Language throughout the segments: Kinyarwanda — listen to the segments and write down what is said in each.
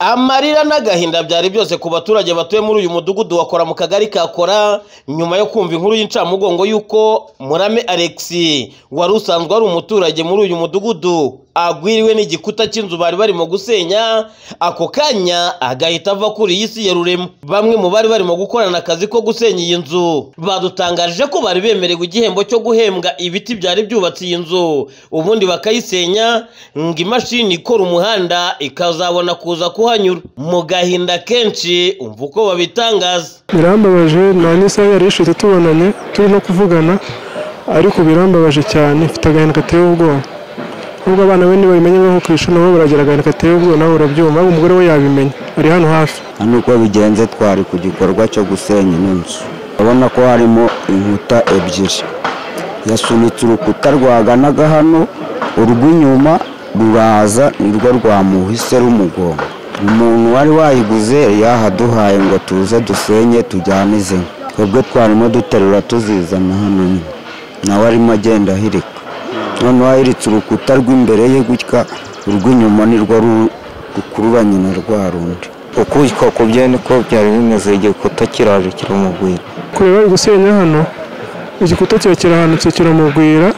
amarira n'agahinda byari byose ku baturage batuye muri uyu mudugudu wakora mu kagari ka kora nyuma yo kumva inkuru y'incamugongo y'uko murame alexi wari usanzwe ari umuturage muri uyu mudugudu. Agwiriwe n'igikuta cy'inzu bari barimo gusenya ako kanya agahita ava kuri iyi si ya rurema. Bamwe mu bari barimo gukorana akazi ko gusenya iyi nzu badutangarije ko bari bemerewe igihembo cyo guhembwa ibiti byari byubatse iyi nzu. Ubundi bakayisenya ngo imashini ikora umuhanda ikazabona kuza kuhanyura. Mu gahinda kenshi umva uko babitangaza. Birambabaje nta n'isaha yari ishize tubonanye turi no kuvugana ariko birambabaje cyane mfite agahinda gateye ubwoba. Nubwo abana be nibabimenye nko ku ishuri nabo baragira agahinda gateye ubwoba nawe urabyumva umugore we yabimenya. Ari hano hafi. Hano uko bigenze twari ku gikorwa cyo gusenya ino nzu urabona ko harimo inkuta ebyiri. Yasunitse urukuta rwaganaga hano urw'inyuma ruraza nirwo rwamuhise rumugonga umuntu wari wayiguze yahaduhaye ngo tuze dusenye tujyane izi twebwe twarimo duterura tuzizana hano nawe arimo agenda ahirika. Noneho ahiritse urukuta rw'imbere ye gutya urw'inyuma nirwo ru- rukururanye na rwa rundi. Uko ku bye niko byari bimeze igikuta kiraje kiramugwira. Kureba bari gusenya hano igikuta kiba kirahanutse kiramugwira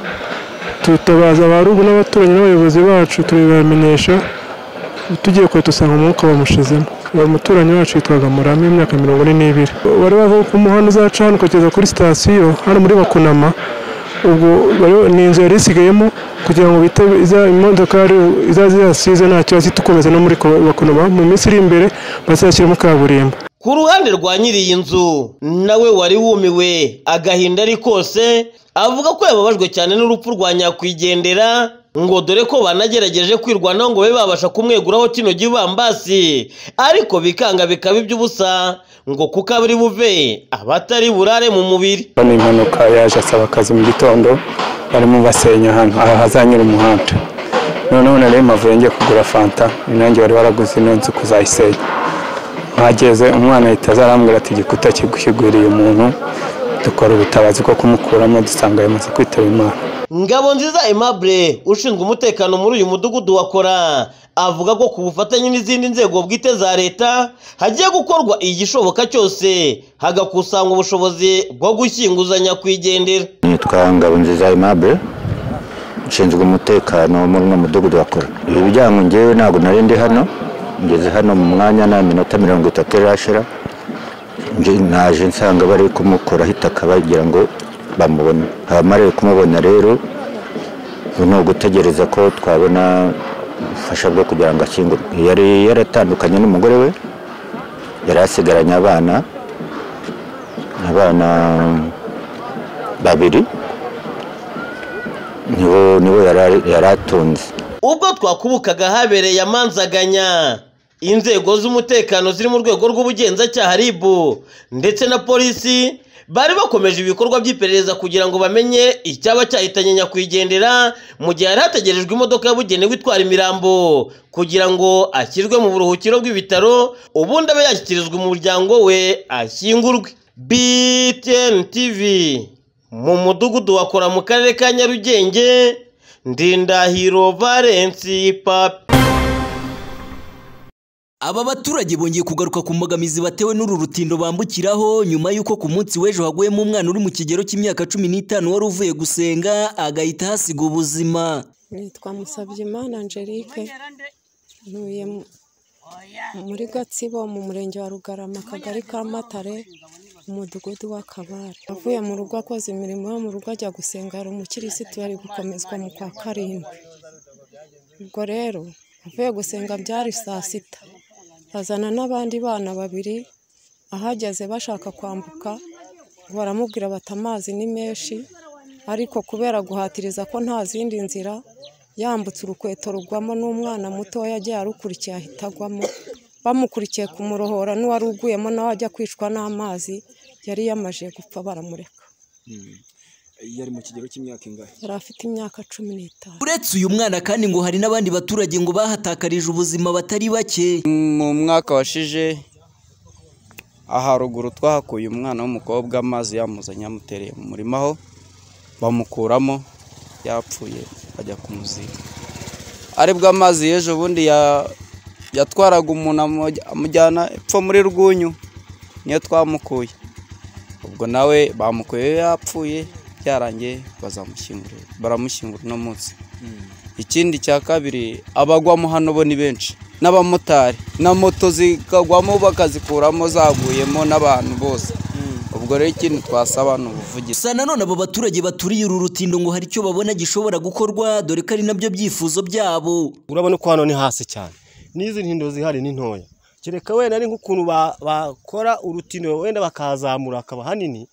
tutabaza ba rugu n'abaturanyi n'abayobozi bacu turabibamenyesha tugiye kure dusanga umwuka wamushizemo uwo muturanyi wacu yitwaga murame w'imyaka mirongo ine n'ibiri. Wari wava ku muhanda uzaca hano ukageza kuri sitasiyo hano muri bakunama bari- ni inzu yari isigayemo kugira ngo bite imodoka izaze yasize nta kibazo itukomeza no muri ko- bakunama mu minsi iri imbere bazashyiramo kaburimbo. Ku ruhande rwa nyiri iyi nzu nawe wari wumiwe agahinda ari kose avuga ko yababajwe cyane n'urupfu rwa nyakwigendera ngo dore ko banagerageje kwirwanaho ngo babe babasha kumweguraho kino gibambasi ariko bikanga bikaba iby'ubusa ngo kuko abari buve abatari burare mu mubiri. Hano impanuka yaje asaba akazi mu gitondo barimo basenya hano aha hazanyura umuhanda. Noneho nari mavuye ngiye kugura fanta ni nanjye wari waraguze ino nzu kuzayisenya. Mpageze umwana ahita aza arambwira ati igikuta kigwiriye umuntu dukora ubutabazi bwo kumukuramo dusanga yamaze kwitaba imana. Ngabo nziza aimable ushinzwe umutekano muri uyu mudugudu wa kora avuga ko ku bufatanye n'izindi nzego bwite za leta hagiye gukorwa igishoboka cyose hagakusanywa ubushobozi bwo gushyinguza nyakwigendera nitwa ngabonziza aimable nshinzwe umutekano muri uno mudugudu wa kora. Ibi bijyanye ngewe ntabwo nari ndi hano ngeze hano mu mwanya nta minota mirongo itatu irashira. Naje nsanga bari kumukoraho itaka bagira ngo bamubone abamariye kumubona rero ni ugutegereza ko twabona ubufasha bwo kugira ngo ashyingurwe yari yaratandukanye n'umugore we yari asigaranye abana abana babiri nibo yari atunze. Ubwo twakubukaga habereye amanzaganya. Inzego z'umutekano ziri mu rwego rw'ubugenzacyaha RIB ndetse na polisi bari bakomeje ibikorwa by'iperereza kugira ngo bamenye icyaba cyahitanye nyakwigendera mu gihe hari hategerejwe imodoka yabugenewe itwara imirambo kugira ngo ashyirwe mu buruhukiro bw'ibitaro ubundi abe yashyikirizwa umuryango we ashyingurwe. BTN TV mu mudugudu wa Kora mu karere ka Nyarugenge Ndindahiro Valence Papi Aba baturage bongeye kugaruka ku mbogamizi batewe n'uru rutindo bambukiraho nyuma y'uko ku munsi w'ejo haguyemo umwana uri mu kigero cy'imyaka cumi n'itanu wari uvuye gusenga agahita hasiga ubuzima. nitwa Musabyimana Angelique. Ntuye mu- muri Gatsibo mu murenge wa Rugarama akagari ka Matare umudugudu wa Kabare. Avuye mu rugo akoze imirimo yo mu rugo ajya gusenga hari umukirisitu yari gukomezwa mu kwa karindwi. Ubwo rero avuye gusenga byari saa sita. Azana n'abandi bana babiri ahageze bashaka kwambuka baramubwira bati amazi ni menshi. Ariko kubera guhatiriza ko nta zindi nzira yambutse urukweto rugwamo n'umwana mutoya agiye arukurikiye ahita agwamo. Bamukurikiye kumurohora n'uwari uguyemo nawe ajya kwicwa n'amazi yari yamaze gupfa baramureka. Yari mu kigero cy'imyaka ingahe? yari afite imyaka cumi n'itanu Uretse uyu mwana kandi ngo hari n'abandi baturage ngo bahatakarije ubuzima batari bake. mu mwaka washije aha ruguru twahakuye umwana w'umukobwa amazi yamuzanye yamutereye mu murima aho bamukuramo yapfuye bajya kumuziga ari bwo amazi y'ejo bundi ya- yatwaraga umuntu amuj- amujyana epfo muri rwunyu niyo twamukuye ubwo nawe bamukuye yapfuye byarangiye bazamushyingura. Baramushyingura uno munsi. Ikindi cya kabiri abagwamo hano bo ni benshi. N'abamotari. Na moto zikagwamo bakazikuramo zaguyemo n'abantu bose. Ubwo rero ikindi twasaba ni ubuvugizi. Gusa nanone abo baturage baturiye uru rutindo ngo hari icyo babona gishobora gukorwa dore ko ari na byo byifuzo byabo. Urabona ko hano ni hasi cyane. N'izi ntindo zihari ni ntoya. Kereka wenda ari nk'ukuntu ba- bakora urutindo wenda bakahazamura hakaba hanini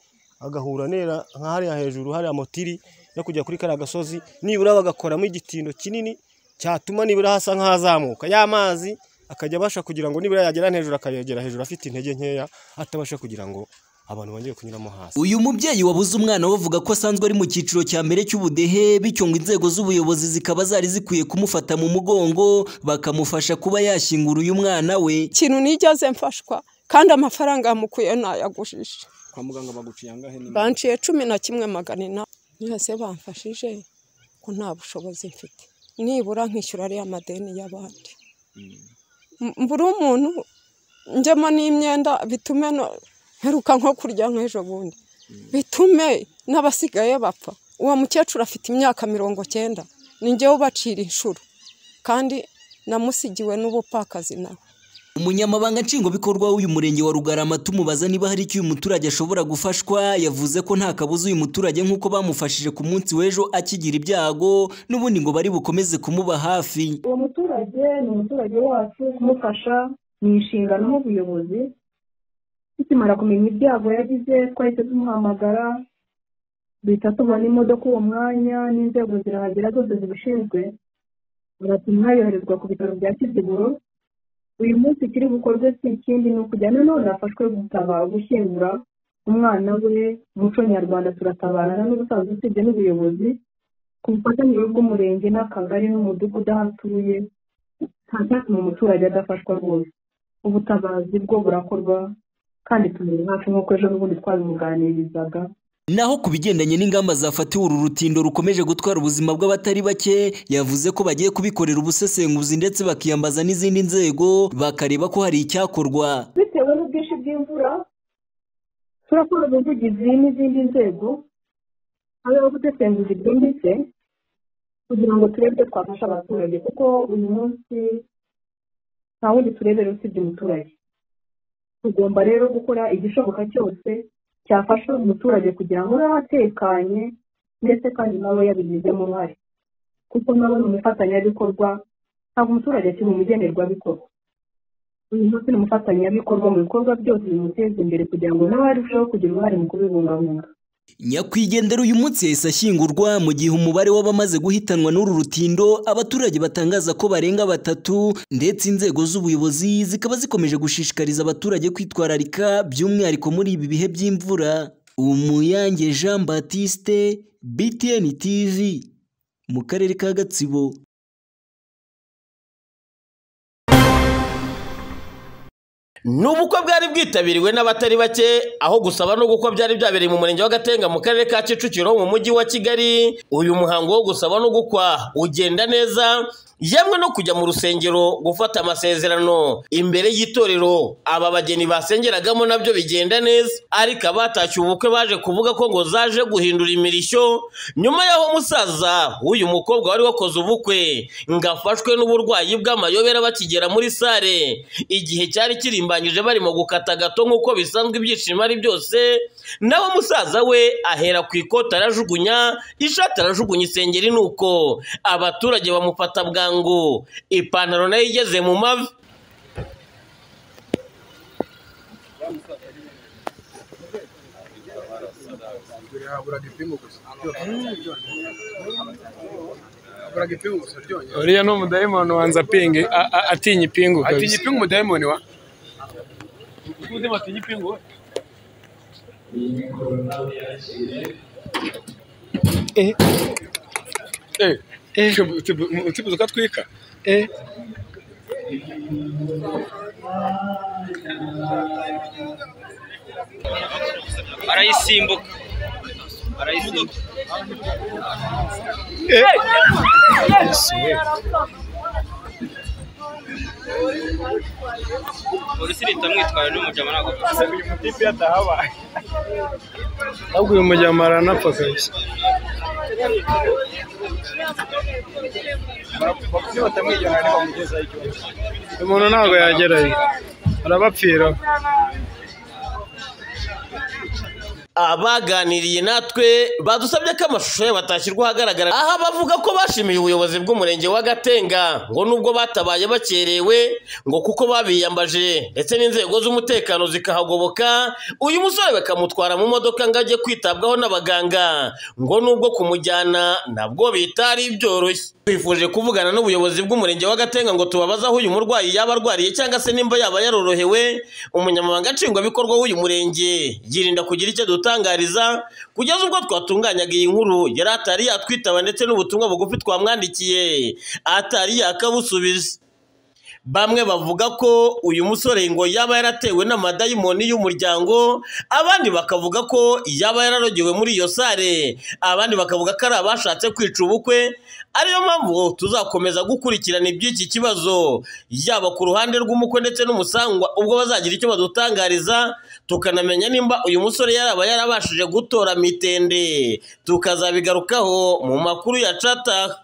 agahura nera nka hariya hejuru hariya motiri no kujya kuri kariya gasozi nibura bagakoramo igitindo kinini cyatuma nibura hasa nk'ahazamuka. Ya mazi akajya abasha kugira ngo nibura yagera hejuru akayagera hejuru afite intege nkeya atabasha kugira ngo abantu bongere kunyuramo hasi. Uyu mubyeyi wabuze umwana we avuga ko asanzwe ari mu cyiciro cya mbere cy'ubudehe bityo ngo inzego z'ubuyobozi zikaba zari zikwiye kumufata mu mugongo bakamufasha kuba yashyingura uyu mwana we. Ikintu nigeze mfashwa kandi amafaranga yamukuye nayagujije kwa muganga baguciye angahe banciye cumi na kimwe magana inani mwese bamfashije ko nta bushobozi mfite. Nibura nkishyura ariya madeni y'abandi. M- mbura umuntu njyemo n'imyenda bitume mperuka nko kurya nk'ejo bundi. Bitume n'abasigaye bapfa. Uwo mukecuru afite imyaka mirongo cyenda. Ni njyewe ubacira inshuro. Kandi namusigiwe n'ubupfakazi nawe. Umunyamabanga nshingwabikorwa w'uyu murenge wa rugarama tumubaza niba hari icyo uyu muturage ashobora gufashwa. Yavuze ko nta kabuza uyu muturage nk'uko bamufashije ku munsi w'ejo akigira ibyago n'ubundi ngo bari bukomeze kumuba hafi. Uwo muturage ni umuturage wacu kumufasha ni inshingano nk'ubuyobozi. Tukimara kumenya ibyago yagize twahise tumuhamagara duhita tubona imodoka uwo mwanya n'inzego zirahagera zose zibishinzwe. Baratuma yoherezwa ku bitaro bya kiziguro uyu munsi ikiri bukorwe si ikindi ni ukujya nanone afashwe gutaba gushyingura umwana we umuco nyarwanda. Turatabarana n'ubusanzwe usibye n'ubuyobozi ku bufatanye bw'umurenge n'akagari n'umudugudu aho atuye nta cyatuma umuturage adafashwa rwose. Ubutabazi bwo burakorwa kandi tumuri hafi nk'uko ejo n'ubundi twabimuganirizaga. Naho ku bigendanye n'ingamba zafatiwe uru rutindo rukomeje gutwara ubuzima bw'abatari bake yavuze ko bagiye kubikorera ubusesenguzi ndetse bakiyambaza n'izindi nzego bakareba ko hari icyakorwa. Bitewe n'ubwinshi bw'imvura turakora ubuvugizi n'izindi nzego habeho gusesenguza byimbitse kugira ngo turebe ibyo twafasha abaturage kuko uyu munsi nta wundi turebera usibye umuturage. Tugomba rero gukora igishoboka cyose cyafasha umuturage kugira ngo abe atekanye ndetse kandi nawe yabigizemo uruhare kuko nawe ni umufatanyabikorwa ntabwo umuturage akiri umugenerwabikorwa uyu munsi ni umufatanyabikorwa mu bikorwa byose bimuteza imbere kugira ngo nawe arusheho kugira uruhare mu kubibungabunga. Nyakwigendera uyu munsi yahise ashyingurwa mu gihe umubare w'abamaze guhitanwa n'uru rutindo abaturage batangaza ko barenga batatu ndetse inzego z'ubuyobozi zikaba zikomeje gushishikariza abaturage kwitwararika by'umwihariko muri ibi bihe by'imvura. Umuyange jean batiste btn tv mu karere ka gatsibo. Ni ubukwe bwari bwitabiriwe n'abatari bake aho gusaba no gukwa byari byabereye mu murenge wa Gatenga mu karere ka Kicukiro mu mujyi wa Kigali. Uyu muhango wo gusaba no gukwa ugenda neza yemwe no kujya mu rusengero gufata amasezerano. Imbere y'itorero aba bageni basengeragamo na byo bigenda neza. Ariko abatashye ubukwe baje kuvuga ko ngo zaje guhindura imirishyo nyuma y'aho musaza w'uyu mukobwa wari wakoze ubukwe ngo afashwe n'uburwayi bw'amayobera bakigera muri sare igihe cyari kirimbanyije barimo gukata gato nk'uko bisanzwe ibyishimo ari byose nawe musaza we ahera ku ikoti arajugunya ishati arajugunya isengeri nuko abaturage bamufata bwangu ipantaro nayo igeze mu mavi. Uriya ni umudayimoni wanza pingi a- a- atinya ipingu atinya ipingu umudayimoni wa? Atinya ipingu we. Utibuza ko atwika arayisimbuka arayisimbuka polisi ihita mwitwara n'umujyama ntabwo mutipe yatahabaye ahubwo uyu mujyama aranapfa kabisa iyo batamwijyana ntibamugezaho ikibazo uyu muntu ntabwo yagerayo. Arabapfira. Abaganiriye natwe badusabye ko amashusho yabo atashyirwa ahagaragara. Aha bavuga ko bashimiye ubuyobozi bw'umurenge wa gatenga ngo nubwo batabaye bakerewe ngo kuko babiyambaje ndetse n'inzego z'umutekano zikahagoboka uyu musore bakamutwara mu modoka ngo ajye kwitabwaho n'abaganga ngo nubwo kumujyana nabwo bitari byoroshye. Twifuje kuvugana n'ubuyobozi bw'umurenge wa gatenga ngo tubabaze aho uyu murwayi yaba arwariye cyangwa se nimba yaba yarorohewe umunyamabanga nshingwabikorwa w'uyu murenge yirinda kugira icyo dutangariza kugeza ubwo twatunganyaga iyi nkuru. Yari atari yatwitaba ndetse n'ubutumwa bugufi twamwandikiye. Atari yakabusubiza bamwe bavuga ko uyu musore ngo yaba yaratewe n'amadayimoni y'umuryango abandi bakavuga ko yaba yararogewe muri iyo sare. Abandi bakavuga ko ari abashatse kwica ubukwe ariyo mpamvu tuzakomeza gukurikirana iby'iki kibazo. Yaba ku ruhande rw'umukwe ndetse n'umusangwa ubwo bazagira icyo badutangariza tukanamenya nimba uyu musore yaraba yarabashije gutora mitende. Tukazabigarukaho mu makuru ya cata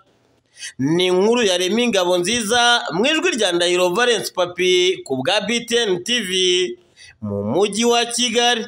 ni inkuru yarema ingabo nziza mu ijwi rya ndahiro valence papi ku bwa btn tv mu mujyi wa kigali.